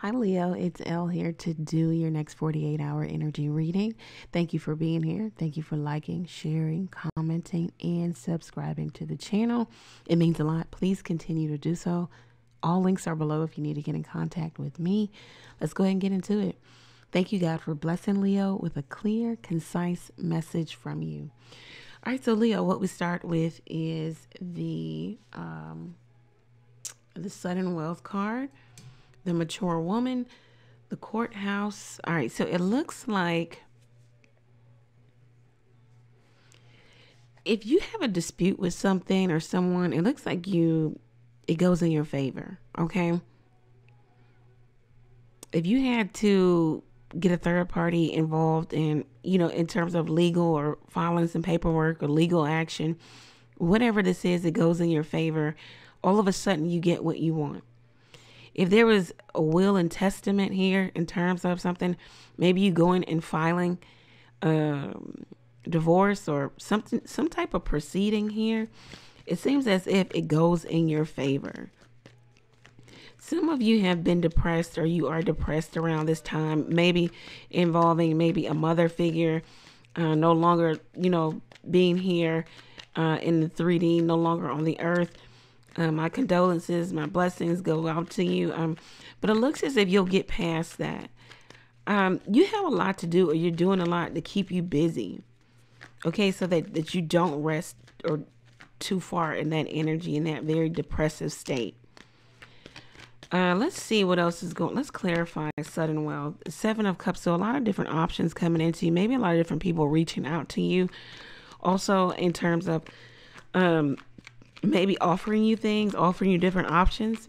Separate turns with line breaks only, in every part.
Hi, Leo. It's Elle here to do your next 48 hour energy reading. Thank you for being here. Thank you for liking, sharing, commenting, and subscribing to the channel. It means a lot. Please continue to do so. All links are below if you need to get in contact with me. Let's go ahead and get into it. Thank you, God, for blessing Leo with a clear, concise message from you. All right, so Leo, what we start with is the um, the sudden wealth card the mature woman, the courthouse. All right, so it looks like if you have a dispute with something or someone, it looks like you it goes in your favor, okay? If you had to get a third party involved in, you know, in terms of legal or filing some paperwork or legal action, whatever this is, it goes in your favor. All of a sudden, you get what you want if there was a will and testament here in terms of something, maybe you going and filing um, divorce or something, some type of proceeding here. It seems as if it goes in your favor. Some of you have been depressed or you are depressed around this time, maybe involving maybe a mother figure, uh, no longer, you know, being here uh, in the 3D, no longer on the earth uh, my condolences, my blessings go out to you. Um, but it looks as if you'll get past that. Um, you have a lot to do, or you're doing a lot to keep you busy. Okay, so that that you don't rest or too far in that energy in that very depressive state. Uh, let's see what else is going. Let's clarify sudden wealth. Seven of Cups. So a lot of different options coming into you. Maybe a lot of different people reaching out to you. Also, in terms of um, maybe offering you things, offering you different options.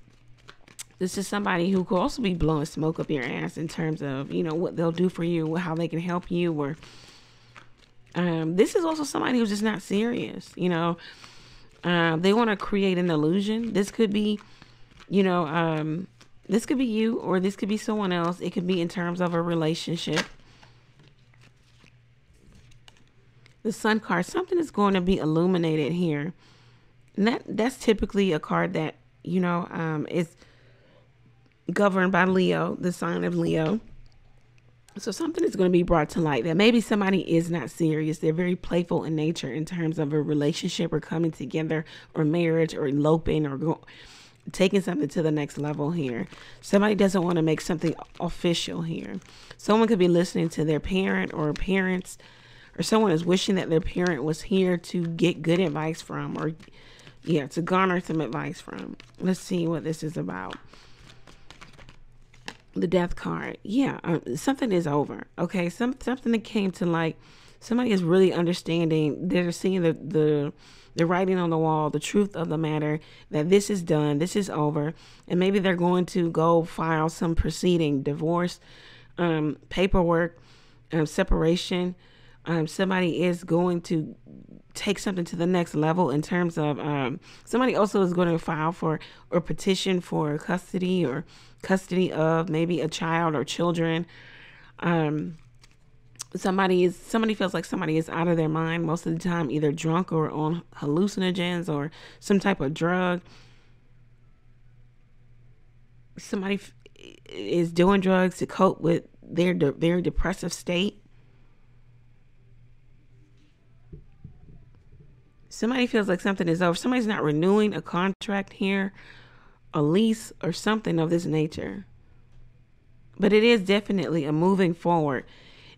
This is somebody who could also be blowing smoke up your ass in terms of, you know, what they'll do for you, how they can help you, or um, this is also somebody who's just not serious, you know. Uh, they want to create an illusion. This could be, you know, um, this could be you or this could be someone else. It could be in terms of a relationship. The sun card, something is going to be illuminated here and that that's typically a card that you know um, is governed by Leo, the sign of Leo. So something is going to be brought to light that maybe somebody is not serious. They're very playful in nature in terms of a relationship or coming together or marriage or eloping or go, taking something to the next level here. Somebody doesn't want to make something official here. Someone could be listening to their parent or parents or someone is wishing that their parent was here to get good advice from or yeah, to garner some advice from. Let's see what this is about. The death card. Yeah, uh, something is over. Okay, some something that came to like Somebody is really understanding. They're seeing the the the writing on the wall, the truth of the matter that this is done, this is over, and maybe they're going to go file some proceeding, divorce, um, paperwork, um, separation. Um, somebody is going to take something to the next level in terms of um, somebody also is going to file for or petition for custody or custody of maybe a child or children. Um, somebody is somebody feels like somebody is out of their mind most of the time, either drunk or on hallucinogens or some type of drug. Somebody is doing drugs to cope with their de- very depressive state somebody feels like something is over, somebody's not renewing a contract here, a lease, or something of this nature. But it is definitely a moving forward.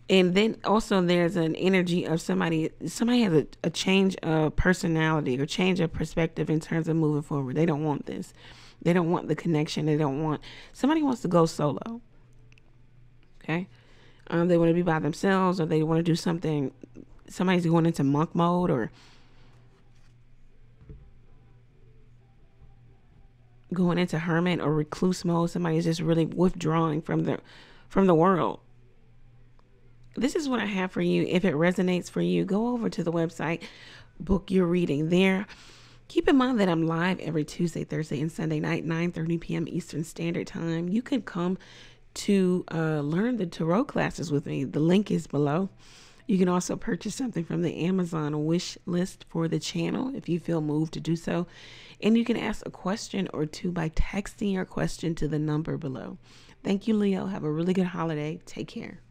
And then also there's an energy of somebody somebody has a, a change of personality or change of perspective in terms of moving forward. They don't want this. They don't want the connection. They don't want somebody wants to go solo. Okay. Um, they want to be by themselves or they want to do something somebody's going into monk mode or going into hermit or recluse mode. Somebody is just really withdrawing from the from the world. This is what I have for you. If it resonates for you, go over to the website, book your reading there. Keep in mind that I'm live every Tuesday, Thursday, and Sunday night, 9 30 p.m. Eastern Standard Time. You can come to uh, learn the tarot classes with me. The link is below. You can also purchase something from the Amazon wish list for the channel if you feel moved to do so. And you can ask a question or two by texting your question to the number below. Thank you, Leo. Have a really good holiday. Take care.